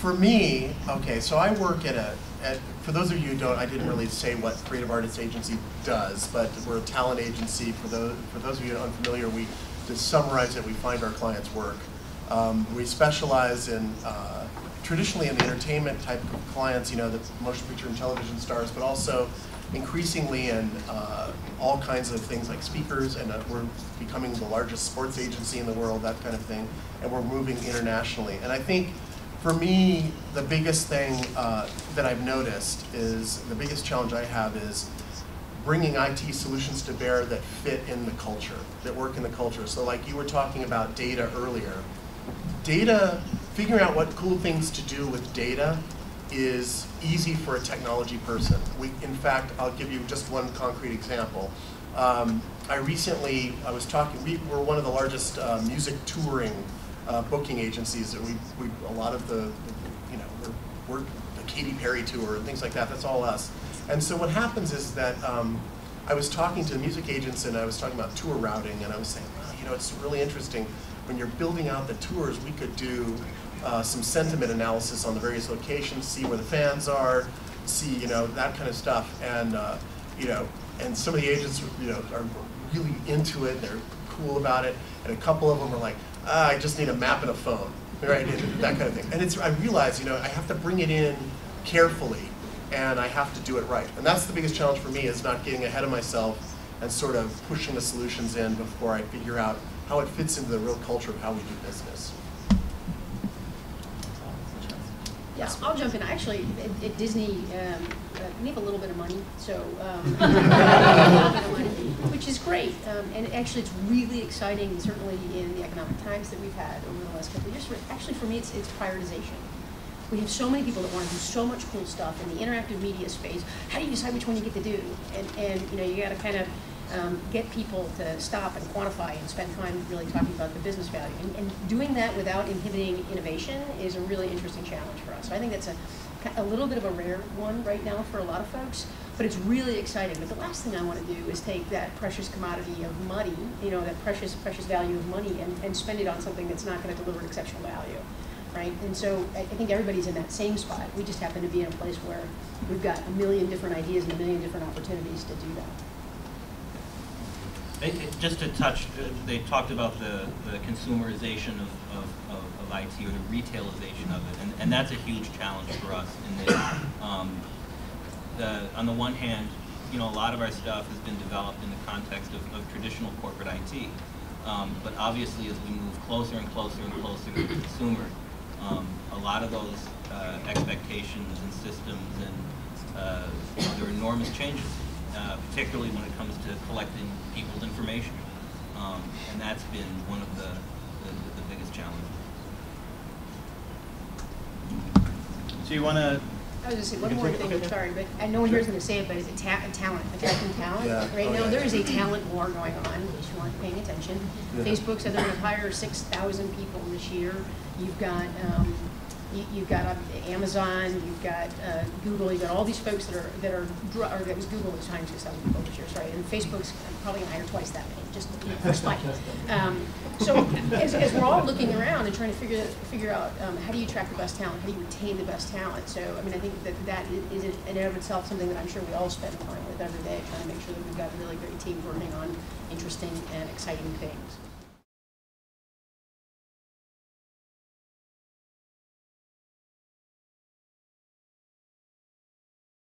For me, okay, so I work at a, at, for those of you who don't, I didn't really say what Creative Artists Agency does, but we're a talent agency. For those, for those of you unfamiliar, we, to summarize it, we find our clients' work. Um, we specialize in, uh, traditionally in the entertainment type of clients, you know, the motion picture and television stars, but also increasingly in uh, all kinds of things like speakers, and uh, we're becoming the largest sports agency in the world, that kind of thing, and we're moving internationally. And I think for me, the biggest thing uh, that I've noticed is, the biggest challenge I have is bringing IT solutions to bear that fit in the culture, that work in the culture. So like you were talking about data earlier, data, figuring out what cool things to do with data is easy for a technology person. We, in fact, I'll give you just one concrete example. Um, I recently, I was talking, we, we're one of the largest uh, music touring uh, booking agencies. We, we, a lot of the, you know, we're, we're the Katy Perry tour and things like that, that's all us. And so what happens is that um, I was talking to music agents and I was talking about tour routing and I was saying, well, you know, it's really interesting when you're building out the tours, we could do uh, some sentiment analysis on the various locations, see where the fans are, see, you know, that kind of stuff. And, uh, you know, and some of the agents, you know, are really into it, they're cool about it, and a couple of them are like, ah, I just need a map and a phone, right, that kind of thing. And it's, I realize, you know, I have to bring it in carefully, and I have to do it right. And that's the biggest challenge for me, is not getting ahead of myself and sort of pushing the solutions in before I figure out how it fits into the real culture of how we do business. Yeah, I'll jump in. Actually, at, at Disney, um, uh, we have a little bit of money, so um, which is great. Um, and actually, it's really exciting. Certainly in the economic times that we've had over the last couple of years. Actually, for me, it's it's prioritization. We have so many people that want to do so much cool stuff in the interactive media space. How do you decide which one you get to do? And and you know, you got to kind of um, get people to stop and quantify and spend time really talking about the business value. And, and, doing that without inhibiting innovation is a really interesting challenge for us. So I think that's a, a little bit of a rare one right now for a lot of folks, but it's really exciting. But the last thing I want to do is take that precious commodity of money, you know, that precious, precious value of money and, and spend it on something that's not going to deliver exceptional value. Right? And so I think everybody's in that same spot. We just happen to be in a place where we've got a million different ideas and a million different opportunities to do that. It, it, just to touch, uh, they talked about the, the consumerization of, of, of, of, IT or the retailization of it, and, and that's a huge challenge for us. In um, the, on the one hand, you know, a lot of our stuff has been developed in the context of, of traditional corporate IT, um, but obviously as we move closer and closer and closer to the consumer, um, a lot of those uh, expectations and systems and uh, there are enormous changes uh, particularly when it comes to collecting people's information. Um, and that's been one of the, the, the biggest challenges. So you want to I was just say one more thing, okay. sorry, but and no one here is going to say it, but it's a, ta talent, attracting talent. Yeah. Right oh, now, yeah. there is a talent war going on, in case you aren't paying attention. Yeah. Facebook said they're going to hire 6,000 people this year. You've got um, you, have got uh, Amazon, you've got uh, Google, you've got all these folks that are that are or that was Google was hiring six thousand people this year, sorry, and Facebook's probably hire twice that many, just for spite. Um, so as, as, we're all looking around and trying to figure figure out um, how do you attract the best talent, how do you retain the best talent. So I mean, I think that that is in and of itself something that I'm sure we all spend time with every day, trying to make sure that we've got a really great team working on interesting and exciting things.